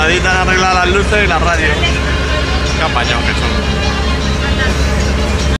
Ahora necesitan arreglar las luces y la radio. Qué que son.